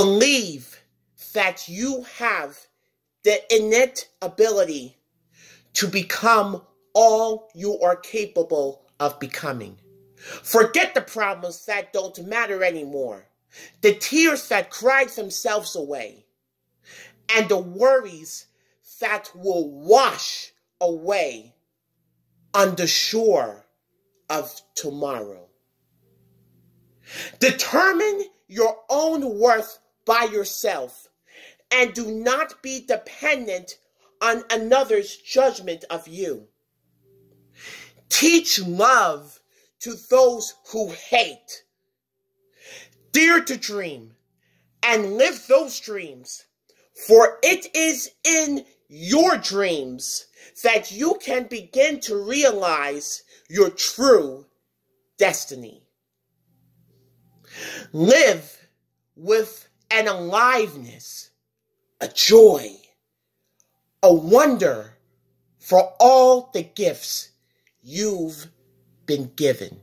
Believe that you have the innate ability to become all you are capable of becoming. Forget the problems that don't matter anymore, the tears that cried themselves away, and the worries that will wash away on the shore of tomorrow. Determine your own worth by yourself and do not be dependent on another's judgment of you. Teach love to those who hate. Dare to dream and live those dreams, for it is in your dreams that you can begin to realize your true destiny. Live with an aliveness, a joy, a wonder for all the gifts you've been given.